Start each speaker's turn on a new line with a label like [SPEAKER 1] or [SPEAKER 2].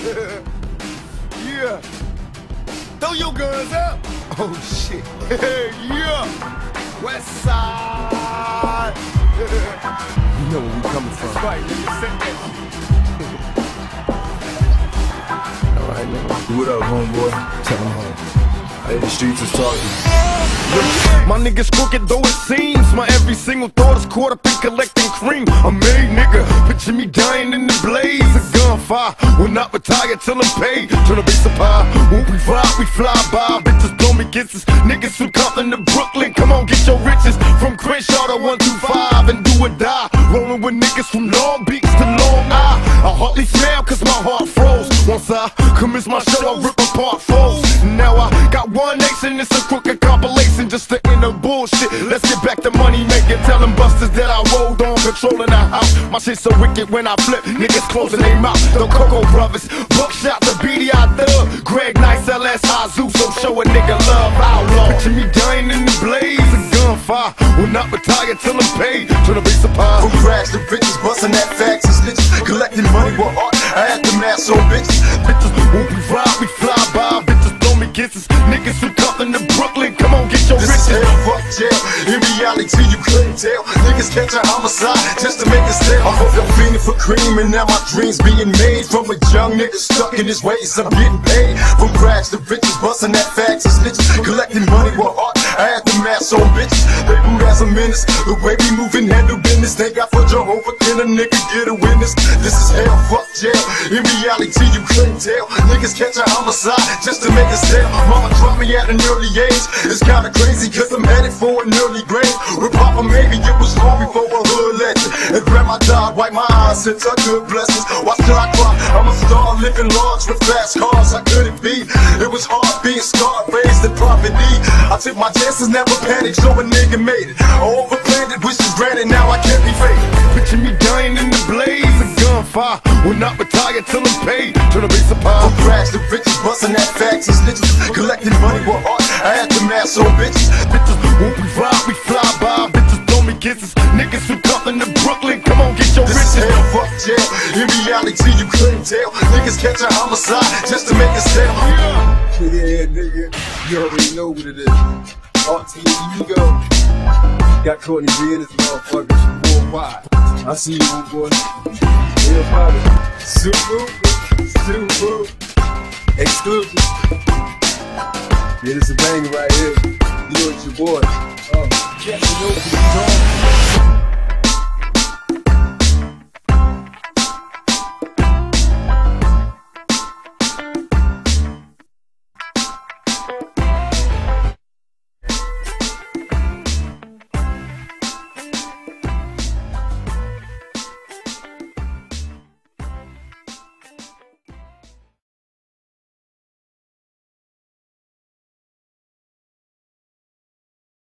[SPEAKER 1] yeah. Throw your guns up. Oh shit. yeah. West side. you know where we coming from. That's right. Set that
[SPEAKER 2] All right, nigga. What up, homeboy?
[SPEAKER 1] Tell.
[SPEAKER 2] Hey, the streets is talking.
[SPEAKER 1] My niggas crooked though it seems. My every single thought is caught up in collecting cream. I'm made nigga. Picture me dying in the blaze of gunfire. Will not retire till I'm paid. Turn the bass up high. When we vibe, we fly by. Bitches blow me kisses. Niggas from Compton to Brooklyn. Come on, get your riches. From Crenshaw to 125 and do or die. Rolling with niggas from Long Beach to Long Island. I hardly smile cause my heart froze. Once I commence my show, I rip apart it's a crooked compilation just to end the bullshit. Let's get back to money making. Tell them busters that I rolled on, controlling the house. My shit so wicked when I flip, niggas closing their mouth. The Coco Brothers, Buckshot, the BDI Thug, Greg Nice, LS Hazu, so show a nigga love outlaw. Picture me dying in the blaze of gunfire. Will not retire till I'm paid. Turn the bass up high.
[SPEAKER 3] From crash the bitches, busting that facts and snitches. Collecting money with art, I had to mass on bitches.
[SPEAKER 1] Bitches, when we ride, we fly by. Bitches throw me kisses. Niggas who to Brooklyn, come on, get your
[SPEAKER 3] This is
[SPEAKER 1] riches.
[SPEAKER 3] hell, fuck jail. In reality, you couldn't tell. Niggas catch a homicide just to make a sale. I'm up fiending for cream, and now my dreams being made. From a young nigga stuck in his ways, I'm getting paid. From crash to bitches, busting that facts and snitches. Collecting money with art, I mass on bitches. They boot as a menace. The way we move and handle business, they got for Jehovah. Can a nigga get a witness? This is hell, fuck jail. In reality, you couldn't tell. Niggas catch a homicide just to make a sale. Mama dropped me at an early age. It's kinda crazy, cause I'm headed for an early grave. With Papa, maybe it was long before a hood legend. And grandma died, wipe my eyes, sent her good blessings. Why should I cry? I'm a star living large with fast cars. How could it be? It was hard my chances, never panicked, so a nigga made it. I overplanned it, wishes granted, now I can't be faded.
[SPEAKER 1] Picture me dying in the blaze of gunfire. Will not retire till I'm paid. Turn the up
[SPEAKER 3] From
[SPEAKER 1] high.
[SPEAKER 3] crash to bitches, busting that facts and snitches. Collecting money with art, I had to mass on bitches.
[SPEAKER 1] Bitches, when we ride, we fly by. Bitches throw me kisses. Niggas who Compton to Brooklyn, come on, get your
[SPEAKER 3] This is
[SPEAKER 1] riches.
[SPEAKER 3] hell, fuck jail. In reality, you couldn't tell. Niggas catch a homicide just to make a sale.
[SPEAKER 2] Yeah. You already know what it is. Art to your ego. Got Courtney B in this motherfucker. Worldwide. I see you, homeboy. Real party. Super. Super. Exclusive. Yeah, this a banger right here. You know it's your boy. Uh, oh.
[SPEAKER 1] Yes, you know,